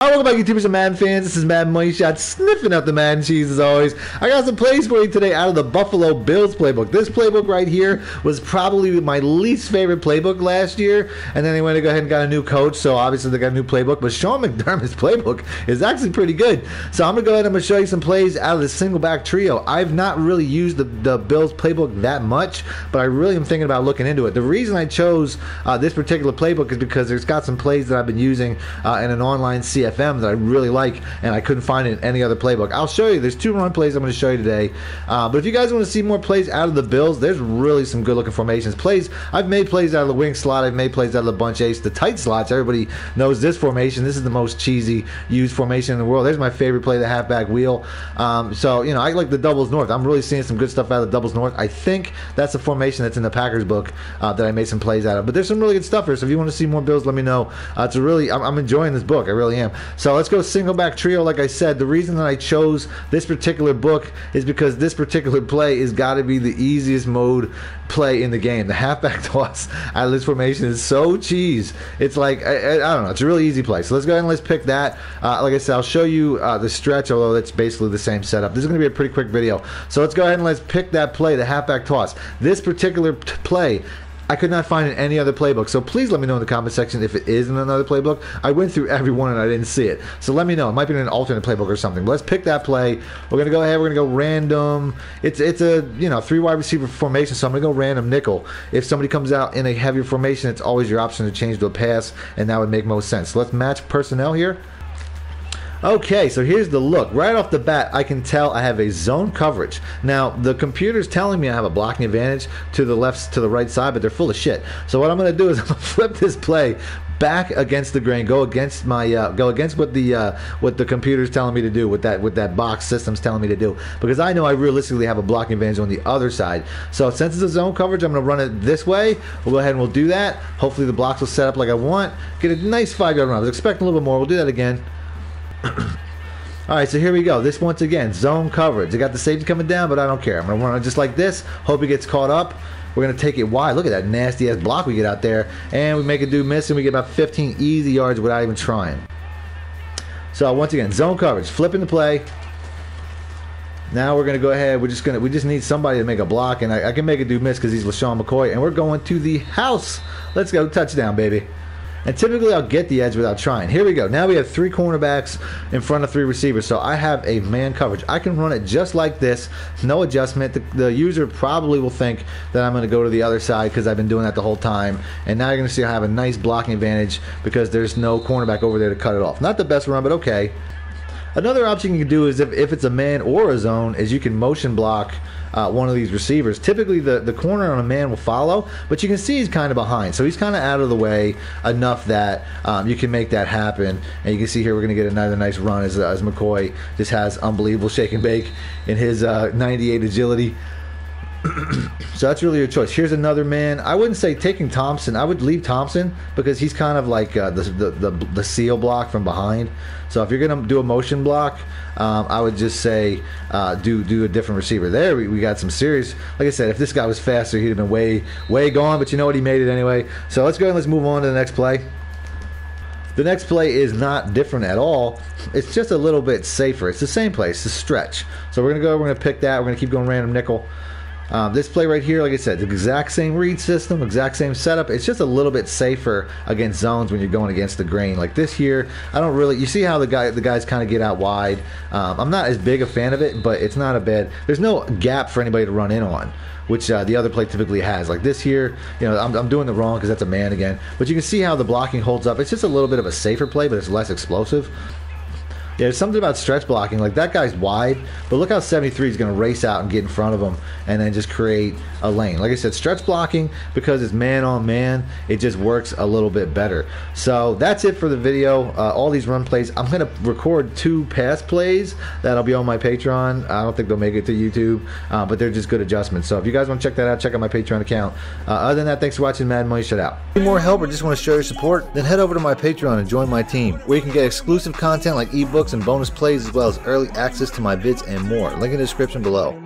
Hi, welcome back YouTubers and Madden fans. This is Madden Money Shot sniffing out the Madden cheese as always. I got some plays for you today out of the Buffalo Bills playbook. This playbook right here was probably my least favorite playbook last year. And then they went to go ahead and got a new coach, so obviously they got a new playbook. But Sean McDermott's playbook is actually pretty good. So I'm gonna go ahead and I'm gonna show you some plays out of the single back trio. I've not really used the, the Bills playbook that much, but I really am thinking about looking into it. The reason I chose uh, this particular playbook is because there's got some plays that I've been using uh, in an online CF CFM that I really like, and I couldn't find it in any other playbook. I'll show you. There's two run plays I'm going to show you today. Uh, but if you guys want to see more plays out of the Bills, there's really some good looking formations. Plays I've made plays out of the wing slot. I've made plays out of the bunch ace, the tight slots. Everybody knows this formation. This is the most cheesy used formation in the world. There's my favorite play, the halfback wheel. Um, so you know I like the doubles north. I'm really seeing some good stuff out of the doubles north. I think that's a formation that's in the Packers book uh, that I made some plays out of. But there's some really good stuff here. So if you want to see more Bills, let me know. Uh, it's a really I'm, I'm enjoying this book. I really am. So let's go single back trio. Like I said, the reason that I chose this particular book is because this particular play is got to be the easiest mode play in the game. The halfback toss out of this formation is so cheese. It's like I, I, don't know. It's a really easy play. So let's go ahead and let's pick that. Uh, like I said, I'll show you uh, the stretch, although it's basically the same setup. This is going to be a pretty quick video. So let's go ahead and let's pick that play, the halfback toss. This particular play I could not find in any other playbook. So please let me know in the comment section if it is in another playbook. I went through every one and I didn't see it. So let me know. It might be in an alternate playbook or something. But let's pick that play. We're gonna go ahead. We're gonna go random. It's it's a you know three wide receiver formation. So I'm gonna go random nickel. If somebody comes out in a heavier formation, it's always your option to change to a pass, and that would make most sense. So let's match personnel here. Okay, so here's the look. Right off the bat, I can tell I have a zone coverage. Now, the computer's telling me I have a blocking advantage to the left, to the right side, but they're full of shit. So what I'm going to do is I'm going to flip this play back against the grain, go against my, uh, go against what the uh, what the computer's telling me to do, what that what that box system's telling me to do, because I know I realistically have a blocking advantage on the other side. So since it's a zone coverage, I'm going to run it this way. We'll go ahead and we'll do that. Hopefully the blocks will set up like I want. Get a nice five yard run. I was expecting a little bit more. We'll do that again. All right, so here we go. This once again, zone coverage. They got the safety coming down, but I don't care. I'm gonna run it just like this. Hope he gets caught up. We're gonna take it wide. Look at that nasty ass block we get out there, and we make a dude miss, and we get about 15 easy yards without even trying. So once again, zone coverage, flipping the play. Now we're gonna go ahead. We're just gonna we just need somebody to make a block, and I, I can make a dude miss because he's LeSean McCoy, and we're going to the house. Let's go touchdown, baby. And typically I'll get the edge without trying. Here we go. Now we have three cornerbacks in front of three receivers. So I have a man coverage. I can run it just like this. No adjustment. The, the user probably will think that I'm going to go to the other side because I've been doing that the whole time. And now you're going to see I have a nice blocking advantage because there's no cornerback over there to cut it off. Not the best run, but okay. Another option you can do is if, if it's a man or a zone is you can motion block uh, one of these receivers. Typically, the, the corner on a man will follow, but you can see he's kind of behind. So he's kind of out of the way enough that um, you can make that happen. And you can see here we're going to get another nice run as, as McCoy just has unbelievable shake and bake in his uh, 98 agility. So that's really your choice. Here's another man. I wouldn't say taking Thompson. I would leave Thompson because he's kind of like uh, the, the, the the seal block from behind. So if you're gonna do a motion block, um, I would just say uh, do do a different receiver. There we, we got some serious. Like I said, if this guy was faster, he'd have been way way gone. But you know what? He made it anyway. So let's go and let's move on to the next play. The next play is not different at all. It's just a little bit safer. It's the same play. It's a stretch. So we're gonna go. We're gonna pick that. We're gonna keep going random nickel. Um, this play right here, like I said, the exact same read system, exact same setup. It's just a little bit safer against zones when you're going against the grain. Like this here, I don't really. You see how the guy, the guys kind of get out wide. Um, I'm not as big a fan of it, but it's not a bad. There's no gap for anybody to run in on which uh, the other play typically has. Like this here, you know, I'm, I'm doing the wrong because that's a man again. But you can see how the blocking holds up. It's just a little bit of a safer play, but it's less explosive. Yeah, there's something about stretch blocking. Like that guy's wide, but look how 73 is going to race out and get in front of him and then just create a lane. Like I said, stretch blocking because it's man on man, it just works a little bit better. So that's it for the video. Uh, all these run plays. I'm going to record two pass plays that'll be on my Patreon. I don't think they'll make it to YouTube, uh, but they're just good adjustments. So if you guys want to check that out, check out my Patreon account. Uh, other than that, thanks for watching Madden Money Shot Out. If you need more help or just want to show your support? Then head over to my Patreon and join my team, where you can get exclusive content like ebooks and bonus plays as well as early access to my vids and more. Link in the description below.